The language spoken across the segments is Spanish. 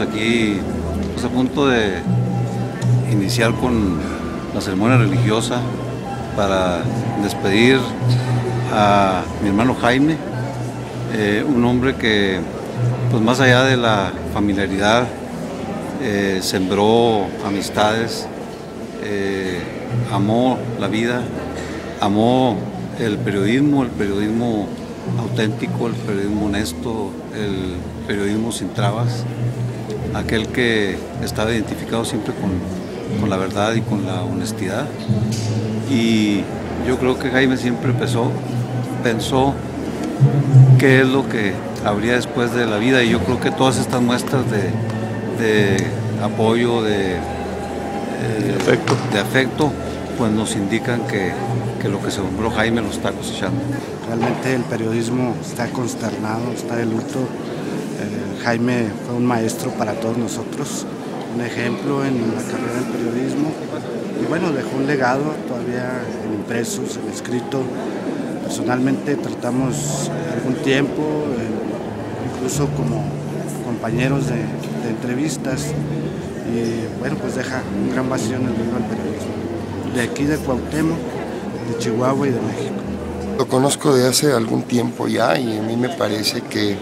aquí pues, a punto de iniciar con la ceremonia religiosa para despedir a mi hermano Jaime, eh, un hombre que pues más allá de la familiaridad eh, sembró amistades, eh, amó la vida, amó el periodismo, el periodismo auténtico, el periodismo honesto, el periodismo sin trabas, aquel que estaba identificado siempre con, la verdad y con la honestidad. Y yo creo que Jaime siempre pensó, pensó qué es lo que habría después de la vida y yo creo que todas estas muestras de, apoyo, de, afecto. de afecto, pues nos indican que, que lo que se nombró Jaime lo está cosechando. Realmente el periodismo está consternado, está de luto. Jaime fue un maestro para todos nosotros, un ejemplo en la carrera del periodismo y bueno, dejó un legado todavía en impresos, en escrito. Personalmente tratamos algún tiempo, eh, incluso como compañeros de, entrevistas y bueno, pues deja un gran vacío en el mundo del periodismo. De aquí de Cuauhtémoc, de Chihuahua y de México. Lo conozco de hace algún tiempo ya y a mí me parece que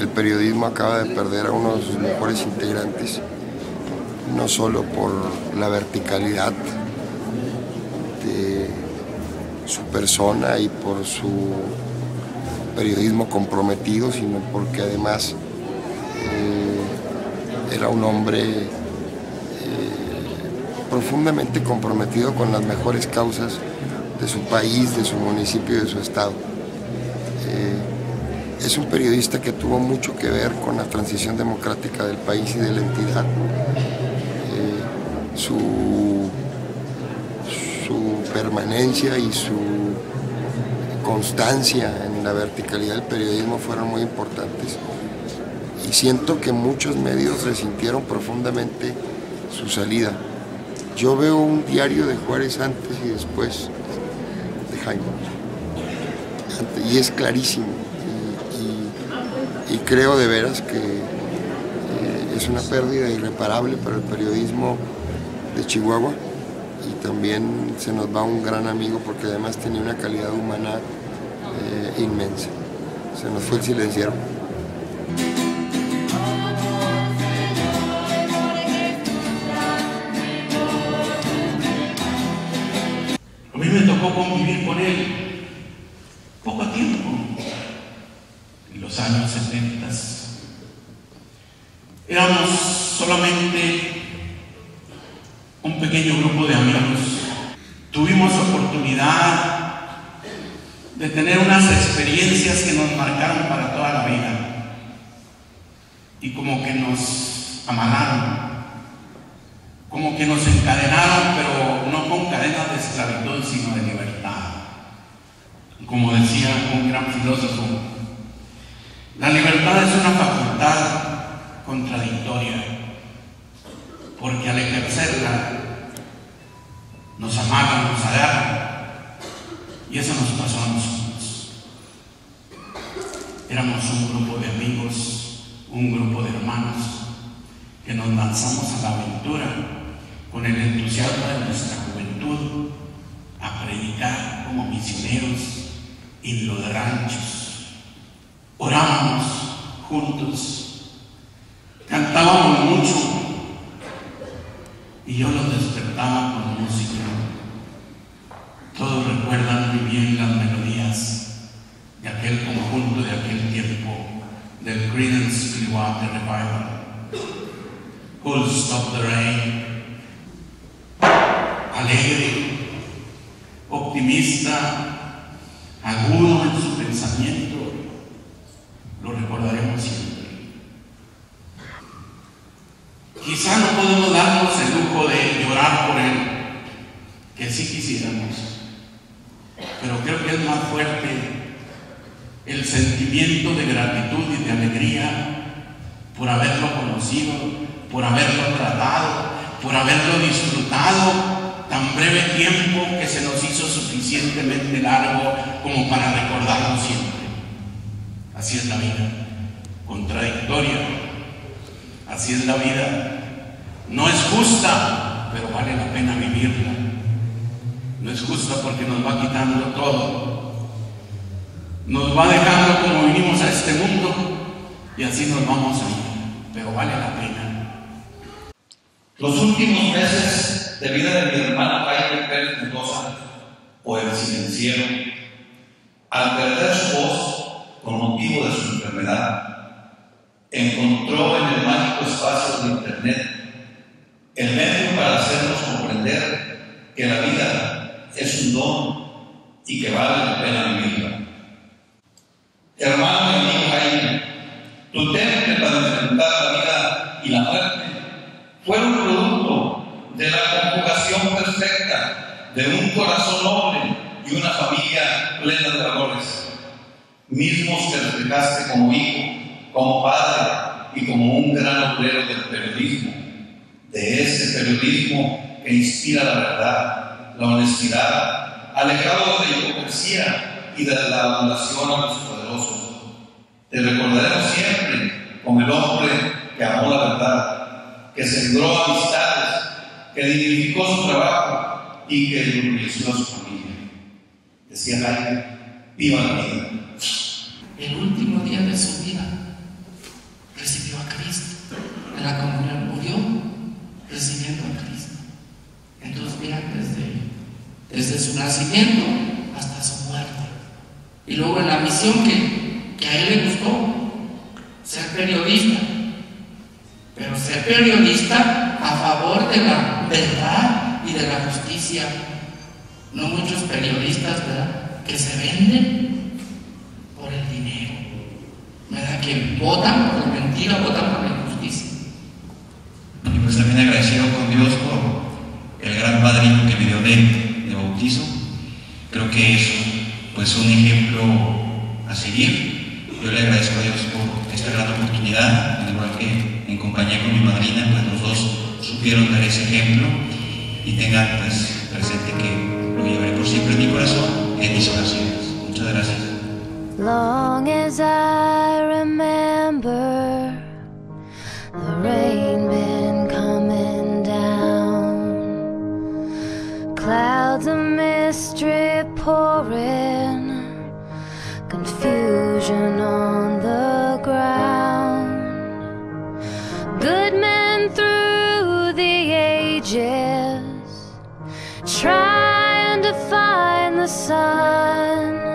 el periodismo acaba de perder a uno de sus mejores integrantes, no solo por la verticalidad de su persona y por su periodismo comprometido, sino porque además eh, era un hombre eh, profundamente comprometido con las mejores causas de su país, de su municipio y de su estado. Es un periodista que tuvo mucho que ver con la transición democrática del país y de la entidad. Eh, su, permanencia y su constancia en la verticalidad del periodismo fueron muy importantes. Y siento que muchos medios resintieron profundamente su salida. Yo veo un diario de Juárez antes y después Jaime. Y es clarísimo. Y, creo de veras que eh, es una pérdida irreparable para el periodismo de Chihuahua. Y también se nos va un gran amigo porque además tenía una calidad humana eh, inmensa. Se nos fue el silenciero. me tocó convivir con él poco tiempo, en los años 70. Éramos solamente un pequeño grupo de amigos. Tuvimos oportunidad de tener unas experiencias que nos marcaron para toda la vida y como que nos amanaron como que nos encadenaron, pero no con cadenas de esclavitud, sino de libertad. Como decía un gran filósofo, la libertad es una facultad contradictoria, porque al ejercerla nos amagan, nos agarran, y eso nos pasó a nosotros. Éramos un grupo de amigos, un grupo de hermanos, que nos lanzamos a la aventura con el entusiasmo de nuestra juventud, a predicar como misioneros en los ranchos. Orábamos juntos, cantábamos mucho y yo los despertaba con música. Todos recuerdan muy bien las melodías de aquel conjunto de aquel tiempo del Creedence Clearwater Revival. Who'll stop the rain? alegre, optimista, agudo en su pensamiento, lo recordaremos siempre. Quizá no podemos darnos el lujo de llorar por él, que sí quisiéramos, pero creo que es más fuerte el sentimiento de gratitud y de alegría por haberlo conocido, por haberlo tratado, por haberlo disfrutado tan breve tiempo que se nos hizo suficientemente largo como para recordarlo siempre. Así es la vida, contradictoria, Así es la vida. No es justa, pero vale la pena vivirla. No es justa porque nos va quitando todo. Nos va dejando como vinimos a este mundo y así nos vamos a ir. Pero vale la pena. Los últimos meses de vida de mi hermano Jaime Pérez Mendoza, o el silenciero, al perder su voz con motivo de su enfermedad, encontró en el mágico espacio de Internet el medio para hacernos comprender que la vida es un don y que vale la pena vivirla. Hermano y amigo Jaime, tu temple para enfrentar la vida y la muerte fueron producto de la conjugación perfecta de un corazón noble y una familia plena de valores, mismos que reflejaste como hijo, como padre y como un gran obrero del periodismo de ese periodismo que inspira la verdad, la honestidad, alejado de hipocresía y de la adulación a los poderosos. Te recordaremos siempre como el hombre que amó la verdad, que sembró amistades, que dignificó su trabajo y que enriqueció a su familia. Decía Jaime, viva la vida. El último día de su vida su nacimiento hasta su muerte. Y luego en la misión que, a él le gustó, ser periodista. Pero ser periodista a favor de la verdad y de la justicia. No muchos periodistas, ¿verdad? Que se venden por el dinero. ¿Verdad? Que votan por la mentira, votan por la pues también agradecido con Dios por el gran padrino que me dio de Creo que es pues un ejemplo a seguir. Yo le agradezco a Dios por esta gran oportunidad, al igual que en compañía con mi madrina, pues los dos supieron dar ese ejemplo y tengan pues presente que lo llevaré por siempre en mi corazón en mis oraciones. Muchas gracias. Mystery pouring, confusion on the ground. Good men through the ages, trying to find the sun.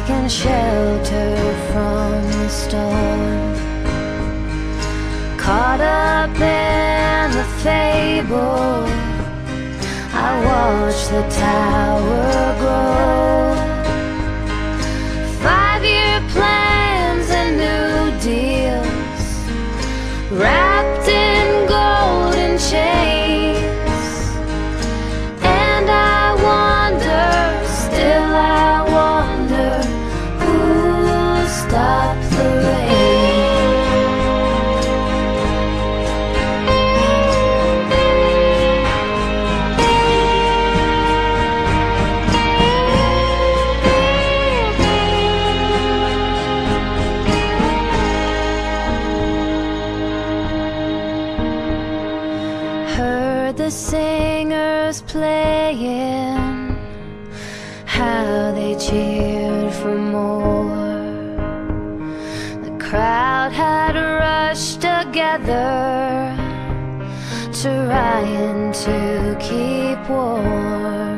Seeking shelter from the storm. Caught up in the fable, I watch the tower grow. Cheered for more. The crowd had rushed together Trying to keep warm